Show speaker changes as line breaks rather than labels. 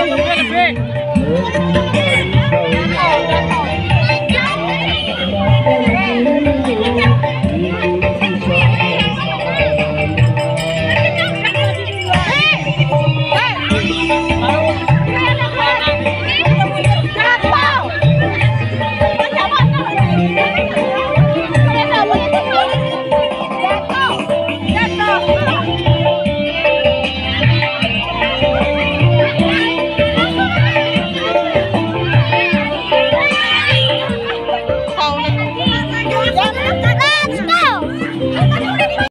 Hey, hey,
break.